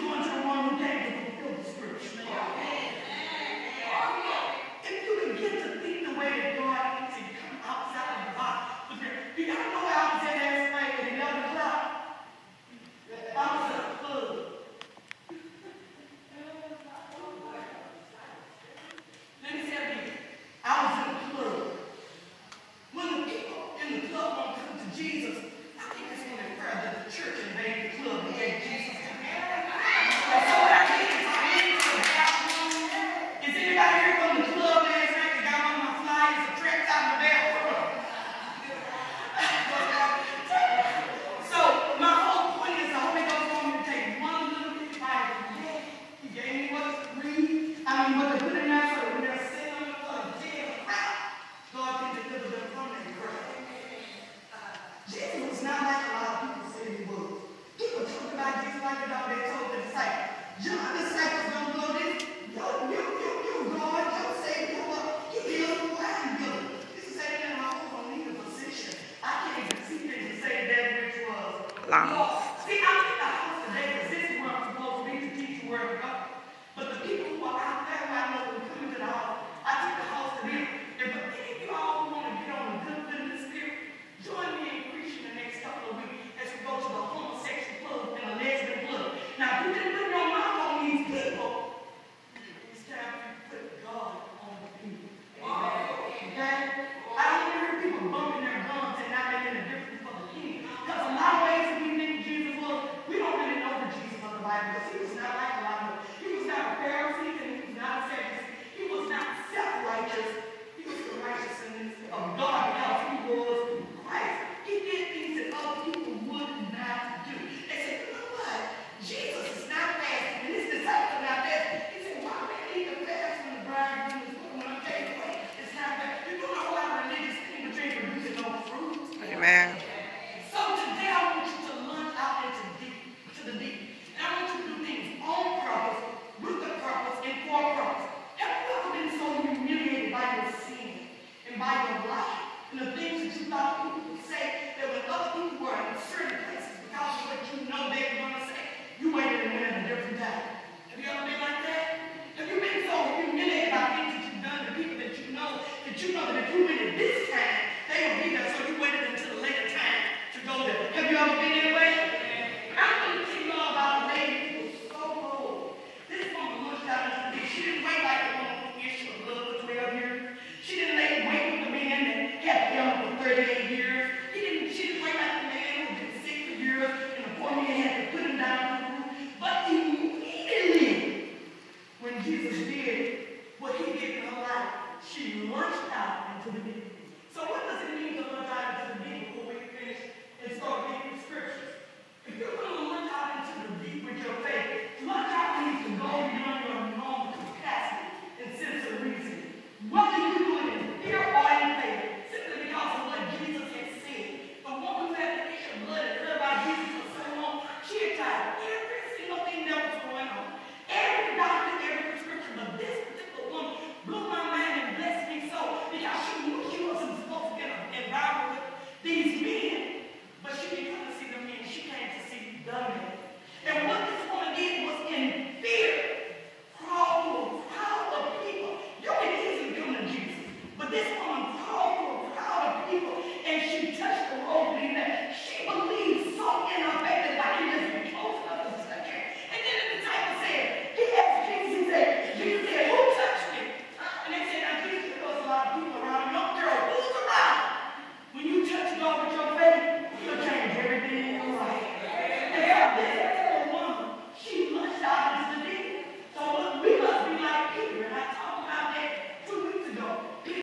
the one who came to fulfill the scripture. If you begin to think the way that God thinks and come outside of the box, look here. Do y'all know where I was at last night at 11 o'clock? I was at a club. Let me tell you, I was in a club. When the people in the club won't come to Jesus, I think it's going to infer that the church invaded the club and gave Jesus a hand. And so what I did is I went into the bathroom. Is anybody here from the club last night that got one of my flyers or tracts out in the bathroom? So my whole point is the Holy Ghost want me to take one little bitty Bible. He gave me what to read. I mean, what to put in there so that when they're sitting on the floor, jail, God can deliver them from that crowd. Jesus was not like a lot of people say he was. People talk about Jesus like the dog they told the disciples. John disciples don't know this. Yo, you, you, you, God, you say you are. You heal the blind girl. This is saying because if you went at this time, they would be there, so you waited until a later time to go there. Have you ever been that way? I couldn't you all about a lady who was so old. This woman looked out and she didn't wait like a woman who she was little for 12 years. She didn't lay wait with the man that kept young for 38 years. He didn't, she didn't wait like the man who had been sick for years and a poor man had to put him down but immediately, when Jesus did what he did in her life, she launched out into the meeting. So what does it mean to launch out into the meeting? when we finish and start reading the scriptures? If you